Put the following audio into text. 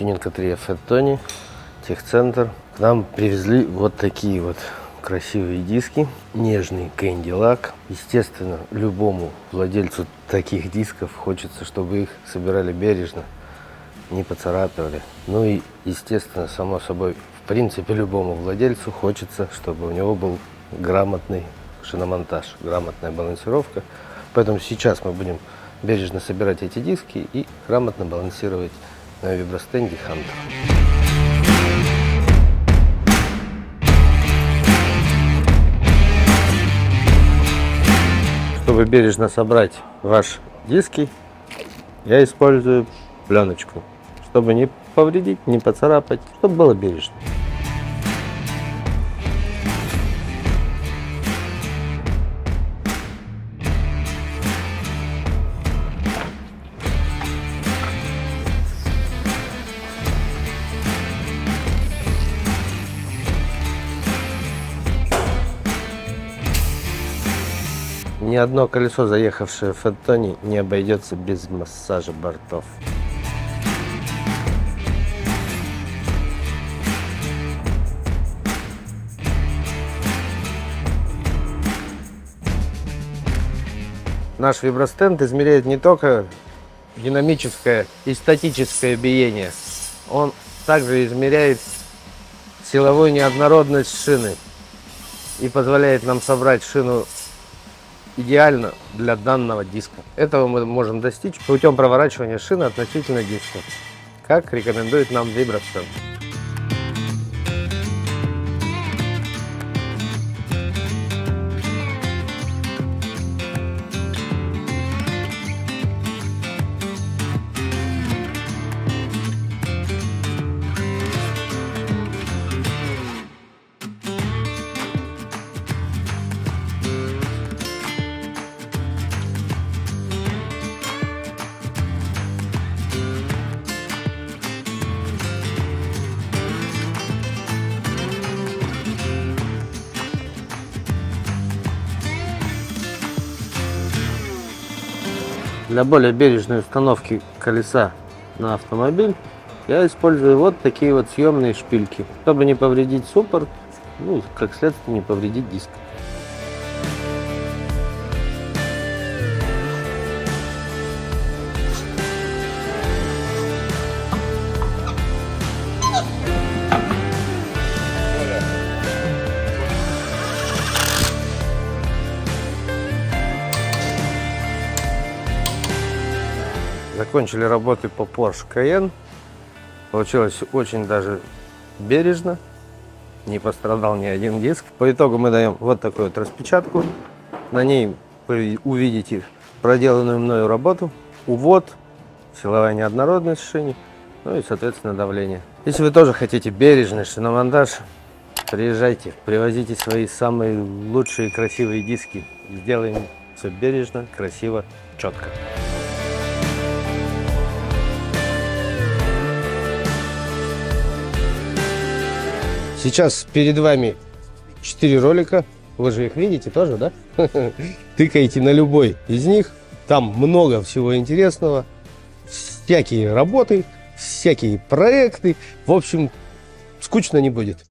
Тюнинг 3 Феттони, техцентр. К нам привезли вот такие вот красивые диски, нежный кэнди лак. Естественно, любому владельцу таких дисков хочется, чтобы их собирали бережно, не поцарапывали. Ну и, естественно, само собой, в принципе, любому владельцу хочется, чтобы у него был грамотный шиномонтаж, грамотная балансировка. Поэтому сейчас мы будем бережно собирать эти диски и грамотно балансировать на вибростенде Hunter. Чтобы бережно собрать ваши диски, я использую пленочку, чтобы не повредить, не поцарапать, чтобы было бережно. Ни одно колесо, заехавшее в Феттони, не обойдется без массажа бортов. Наш вибростенд измеряет не только динамическое и статическое биение, он также измеряет силовую неоднородность шины и позволяет нам собрать шину идеально для данного диска. Этого мы можем достичь путем проворачивания шины относительно диска, как рекомендует нам Вибростен. Для более бережной установки колеса на автомобиль я использую вот такие вот съемные шпильки, чтобы не повредить суппорт, ну, как следствие не повредить диск. Закончили работы по Porsche Cayenne. Получилось очень даже бережно. Не пострадал ни один диск. По итогу мы даем вот такую вот распечатку. На ней вы увидите проделанную мною работу. Увод, силовая неоднородность в шине, ну и, соответственно, давление. Если вы тоже хотите бережный шиномонтаж, приезжайте, привозите свои самые лучшие красивые диски. Сделаем все бережно, красиво, четко. Сейчас перед вами 4 ролика. Вы же их видите тоже, да? Тыкаете на любой из них. Там много всего интересного. Всякие работы, всякие проекты. В общем, скучно не будет.